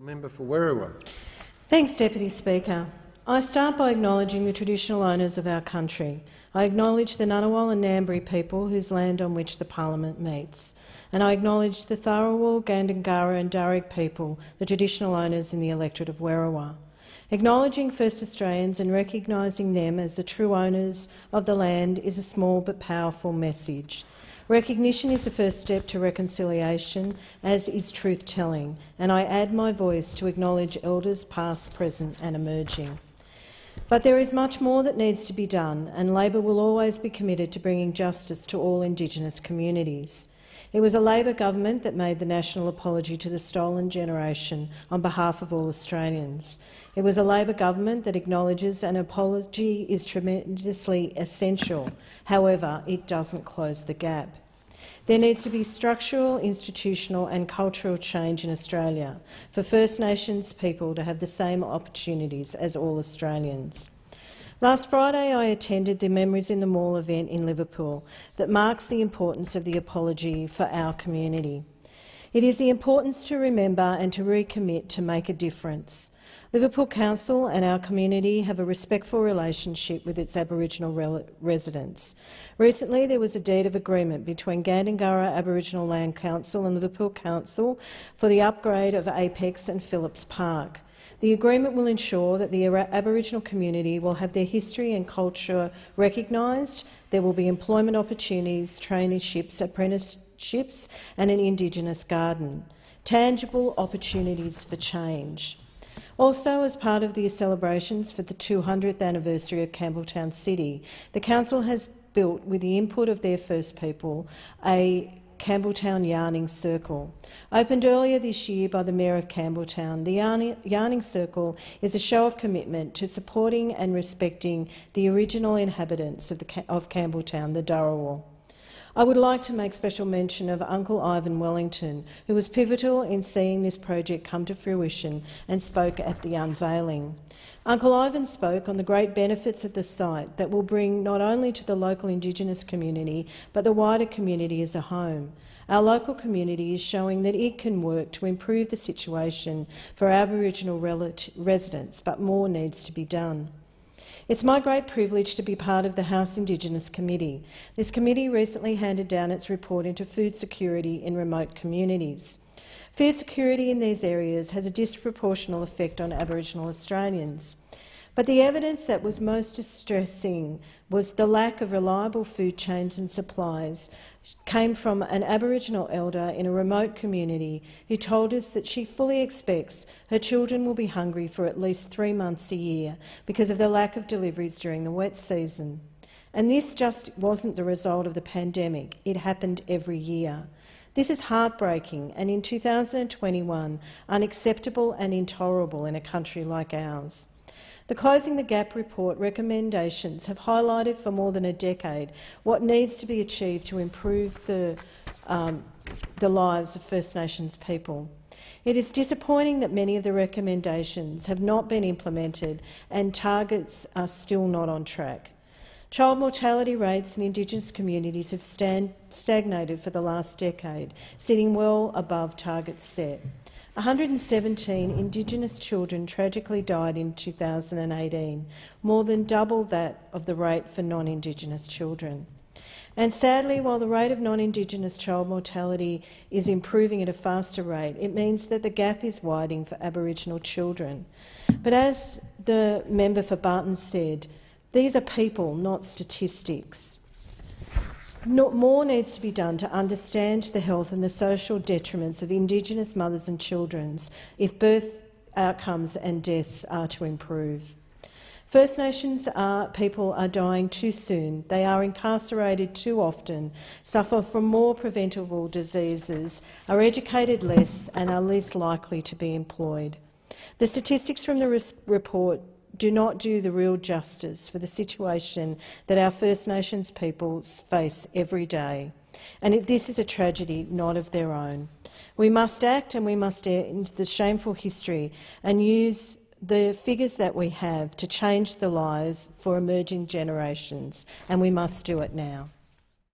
Member for Werriwa. Thanks, Deputy Speaker. I start by acknowledging the traditional owners of our country. I acknowledge the Ngunnawal and Ngambri people whose land on which the parliament meets. And I acknowledge the Tharawal, Gandangara and Darug people, the traditional owners in the electorate of Werriwa. Acknowledging First Australians and recognising them as the true owners of the land is a small but powerful message. Recognition is the first step to reconciliation, as is truth-telling, and I add my voice to acknowledge elders past, present and emerging. But there is much more that needs to be done, and Labor will always be committed to bringing justice to all Indigenous communities. It was a Labor government that made the national apology to the stolen generation on behalf of all Australians. It was a Labor government that acknowledges an apology is tremendously essential. However, it doesn't close the gap. There needs to be structural, institutional and cultural change in Australia for First Nations people to have the same opportunities as all Australians. Last Friday I attended the Memories in the Mall event in Liverpool that marks the importance of the apology for our community. It is the importance to remember and to recommit to make a difference. Liverpool Council and our community have a respectful relationship with its Aboriginal re residents. Recently there was a deed of agreement between Gandangara Aboriginal Land Council and Liverpool Council for the upgrade of Apex and Phillips Park. The agreement will ensure that the Aboriginal community will have their history and culture recognised, there will be employment opportunities, traineeships, apprenticeships and an Indigenous garden. Tangible opportunities for change. Also, as part of the celebrations for the 200th anniversary of Campbelltown City, the Council has built, with the input of their First People, a Campbelltown Yarning Circle. Opened earlier this year by the Mayor of Campbelltown, the Yarning Circle is a show of commitment to supporting and respecting the original inhabitants of, the, of Campbelltown, the Dharawal. I would like to make special mention of Uncle Ivan Wellington, who was pivotal in seeing this project come to fruition and spoke at the unveiling. Uncle Ivan spoke on the great benefits of the site that will bring not only to the local Indigenous community but the wider community as a home. Our local community is showing that it can work to improve the situation for Aboriginal residents, but more needs to be done. It's my great privilege to be part of the House Indigenous Committee. This committee recently handed down its report into food security in remote communities. Food security in these areas has a disproportional effect on Aboriginal Australians. But the evidence that was most distressing was the lack of reliable food chains and supplies came from an Aboriginal elder in a remote community who told us that she fully expects her children will be hungry for at least three months a year because of the lack of deliveries during the wet season. And this just wasn't the result of the pandemic. It happened every year. This is heartbreaking and in 2021 unacceptable and intolerable in a country like ours. The Closing the Gap report recommendations have highlighted for more than a decade what needs to be achieved to improve the, um, the lives of First Nations people. It is disappointing that many of the recommendations have not been implemented and targets are still not on track. Child mortality rates in Indigenous communities have stagnated for the last decade, sitting well above targets set. 117 Indigenous children tragically died in 2018, more than double that of the rate for non-Indigenous children. And sadly, while the rate of non-Indigenous child mortality is improving at a faster rate, it means that the gap is widening for Aboriginal children. But as the member for Barton said, these are people, not statistics. More needs to be done to understand the health and the social detriments of Indigenous mothers and children if birth outcomes and deaths are to improve. First Nations are, people are dying too soon. They are incarcerated too often, suffer from more preventable diseases, are educated less and are less likely to be employed. The statistics from the report do not do the real justice for the situation that our First Nations peoples face every day. And it, this is a tragedy not of their own. We must act and we must end the shameful history and use the figures that we have to change the lives for emerging generations, and we must do it now.